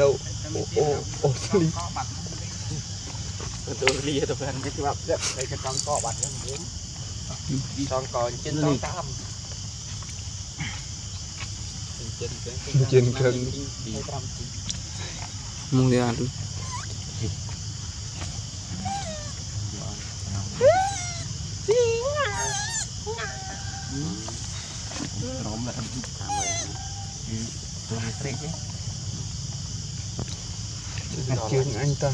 ទៅអូអូអូស្លី tôi lia tôi phải គេច្បាប់តែគេចង់កបាត់ហ្នឹងយើងចង់កចិនចង់តាម trên cân Hãy mong đi ăn Rộm lại Tôi sẽ chứ Ngặt chương anh ta.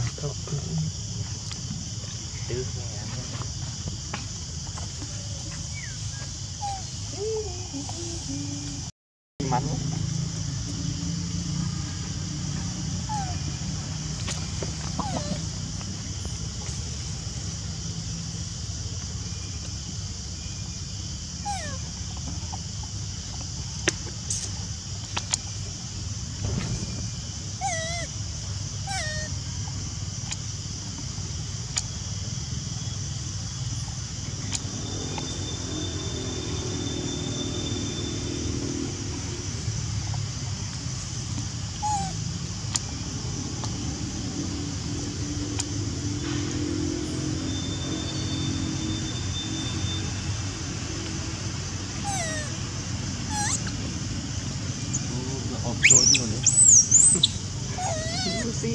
Tứ Mắn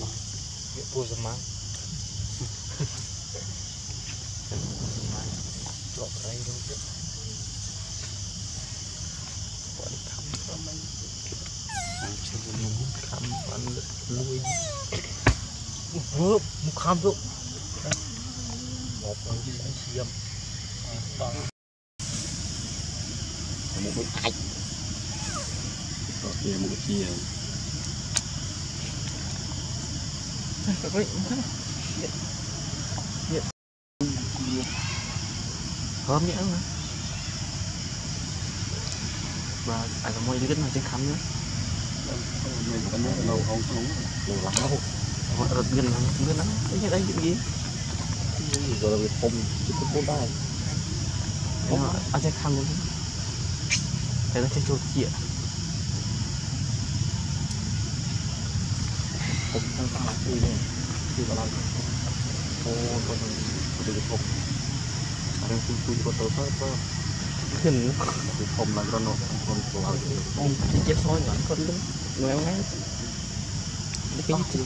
tay Pua sama Chọc đây đâu chứ. Bọn khăm cho mình Chứ nó khăm bắn lui Vớp, một khăm vớp Một con gì anh xiêm Một cái. Ảnh Rồi một cái chia Hôm nhẽ mà và anh có môi cái mà trên khám nữa Lâu không xuống Lâu lắm đâu họ rất gần lắm gần lắm cái đây cái gì Rồi là việc không Chứ không có đai nhưng mà trên khám luôn thế nó chơi trôi chĩa Không tăng tăng Ui nè Chưa có làm Ô Con Con được không Đang chui chui con tớ phát phát ขึ้น Được không là con nó Con của vào องเจ็บซอยหน่อยคนนึงหน่วยง่ายไม่คิดถึง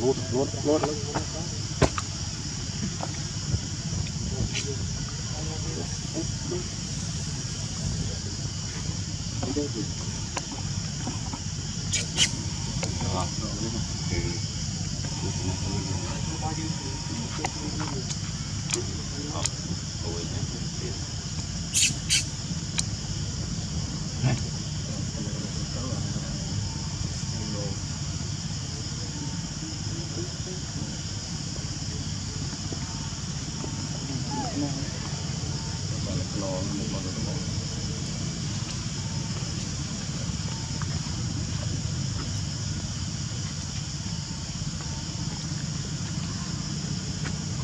Lốt lốt lốt lốt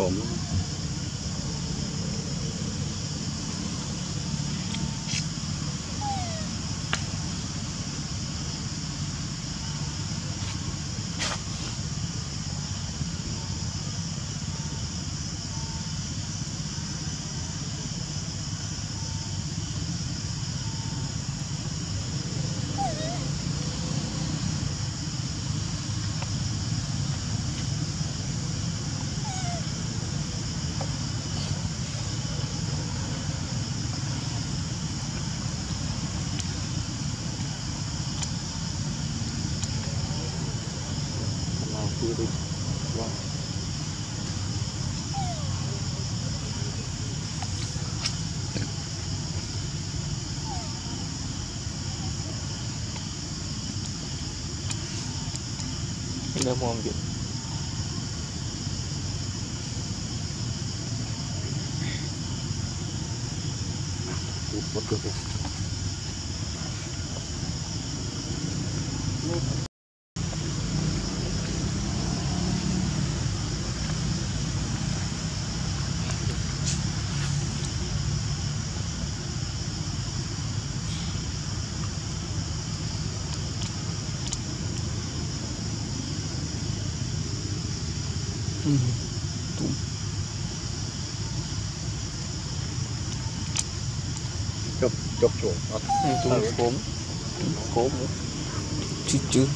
Bộ vào kia đi vâng. Đâu mua không chị? Вот, вот. tum. chọc chọc chuột tum cốm cốm chứ chứ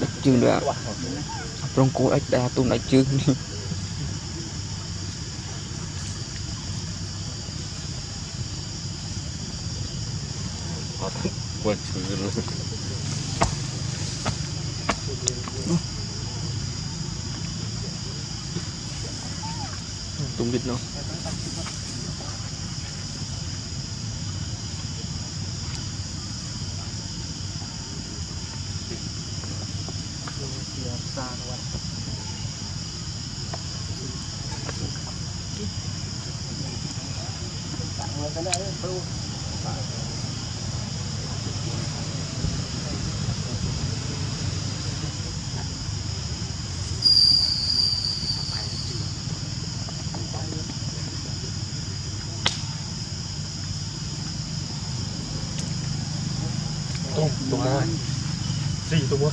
đặt chữ nữa trong cô ếch đa tum đặt chữ quên chữ luôn Tụi biết nó. tu bố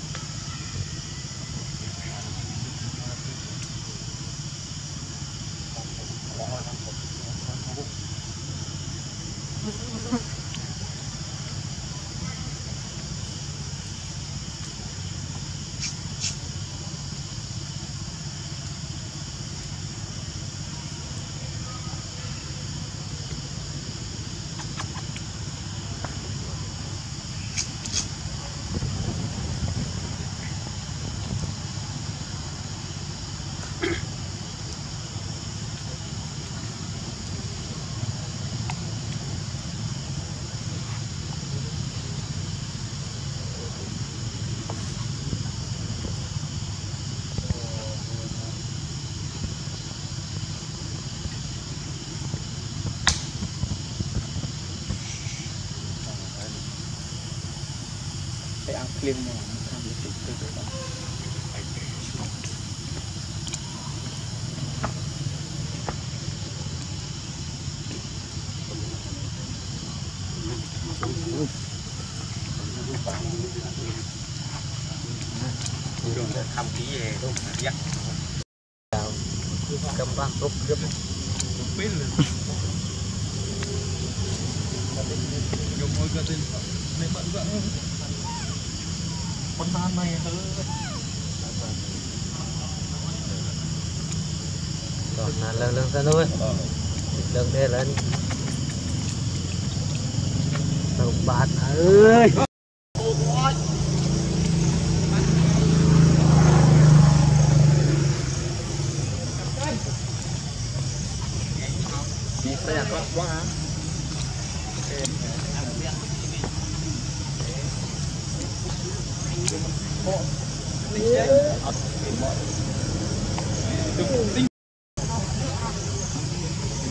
clean mà tham dự tự cái đó. thăm ký về luôn dắt Cầm bạc rút rút. biết là dùng môi cơ tin này bận vợ con tan này hứ Còn là lần lần ra thôi. Lần đây lên. ទៅបាទ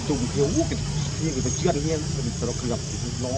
ជុំ thiếu cái kia cái chuyện kia mình phải đọc gặp nó